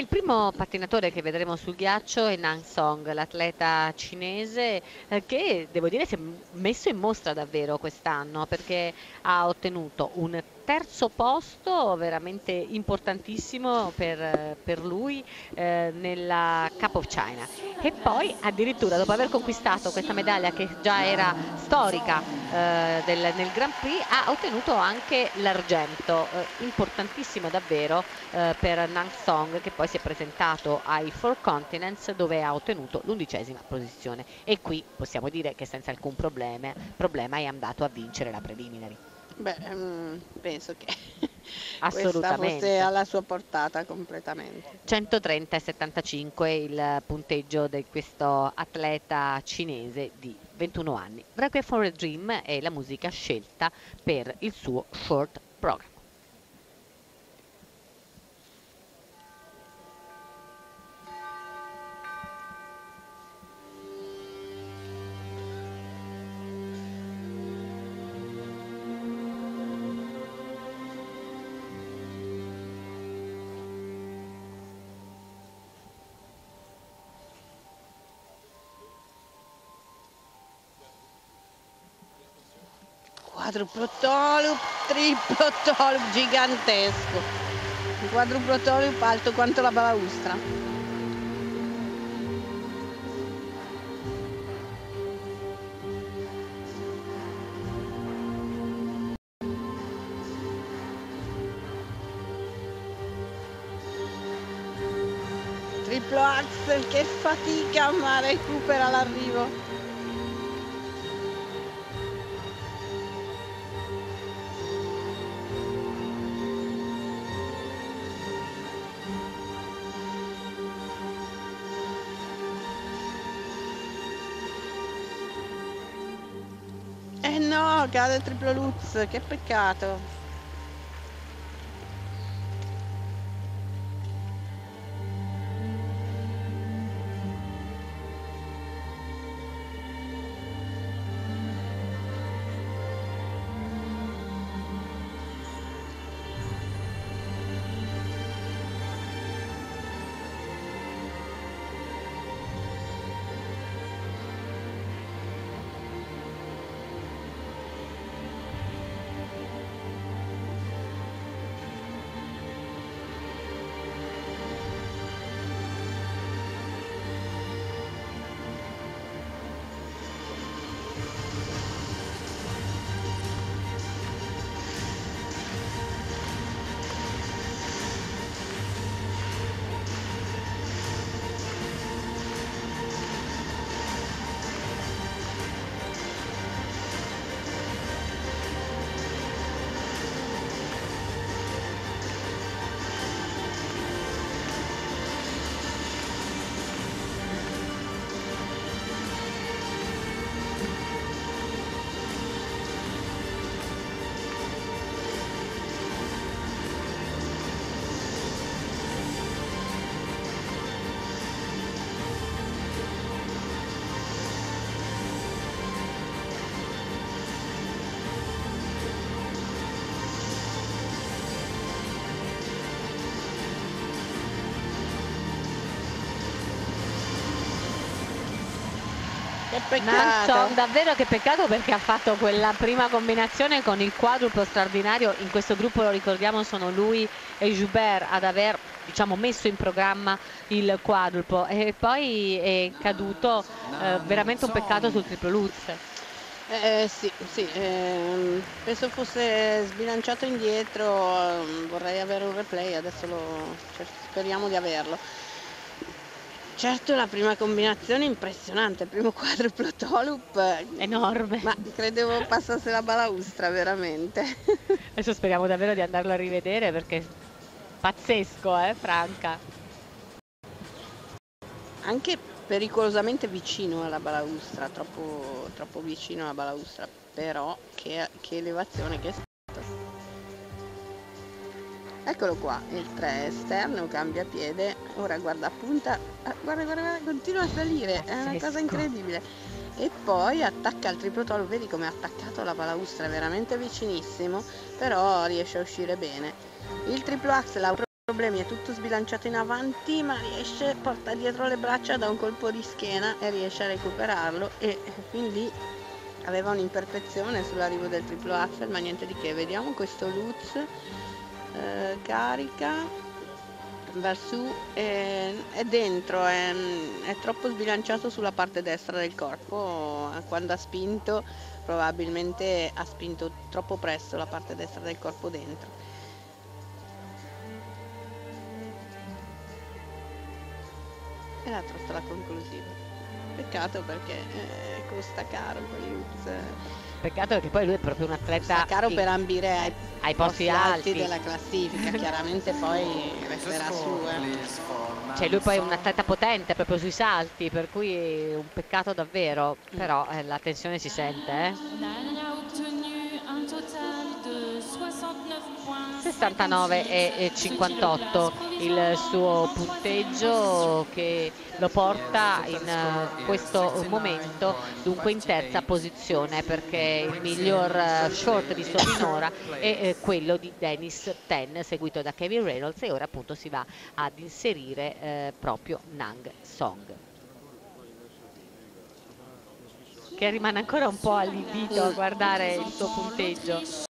il primo pattinatore che vedremo sul ghiaccio è Nan Song, l'atleta cinese eh, che devo dire si è messo in mostra davvero quest'anno perché ha ottenuto un terzo posto veramente importantissimo per, per lui eh, nella Cup of China e poi addirittura dopo aver conquistato questa medaglia che già era storica eh, del, nel Grand Prix ha ottenuto anche l'argento eh, importantissimo davvero eh, per Nang Song che poi si è presentato ai Four Continents dove ha ottenuto l'undicesima posizione e qui possiamo dire che senza alcun problema, problema è andato a vincere la preliminary. Beh, um, penso che questa fosse alla sua portata completamente. 130 e 75 il punteggio di questo atleta cinese di 21 anni. Requiem for a Dream è la musica scelta per il suo short program. Quadruplo tolup, triplo tolup gigantesco. Un quadruplo tolup alto quanto la balaustra. Triplo axel che fatica ma recupera l'arrivo. No, cade il triplo Lutz, che peccato. Che peccato. Nanson, davvero che peccato perché ha fatto quella prima combinazione con il quadruplo straordinario. In questo gruppo lo ricordiamo sono lui e Joubert ad aver diciamo, messo in programma il quadruplo e poi è caduto eh, veramente un peccato sul triplo Lutz. Eh, sì, sì ehm, penso fosse sbilanciato indietro, ehm, vorrei avere un replay, adesso lo, cioè, speriamo di averlo. Certo la prima combinazione è impressionante, il primo quadruplo tolup enorme. Ma credevo passasse la balaustra veramente. Adesso speriamo davvero di andarlo a rivedere perché è pazzesco, eh Franca. Anche pericolosamente vicino alla balaustra, troppo, troppo vicino alla balaustra, però che, che elevazione che è Eccolo qua, il 3 esterno, cambia piede, ora guarda punta, ah, guarda, guarda, guarda, continua a salire, è una cosa incredibile. E poi attacca il triplo tolo, vedi come ha attaccato la balaustra, è veramente vicinissimo, però riesce a uscire bene. Il triplo axel ha problemi, è tutto sbilanciato in avanti, ma riesce, porta dietro le braccia da un colpo di schiena e riesce a recuperarlo e quindi aveva un'imperfezione sull'arrivo del triplo axel, ma niente di che. Vediamo questo Lutz, eh, carica, va su e è dentro, è, è troppo sbilanciato sulla parte destra del corpo, quando ha spinto probabilmente ha spinto troppo presto la parte destra del corpo dentro. e la trottola conclusiva. Peccato perché eh, costa caro quel. Peccato perché poi lui è proprio un atleta Costa caro per ambire ai, ai posti alti. della classifica, chiaramente poi resterà su. Eh. Cioè lui poi è un atleta potente proprio sui salti, per cui è un peccato davvero, Mm. però eh, la tensione si sente. Eh. Nadal a obtenu un total de 69 points. 69 e e 58 il suo punteggio che lo porta in eh, questo momento dunque in terza posizione perché il miglior eh, short visto finora è eh, quello di Dennis Ten seguito da Kevin Reynolds e ora appunto si va ad inserire proprio Nang Song che rimane ancora un po' allibito a guardare il suo punteggio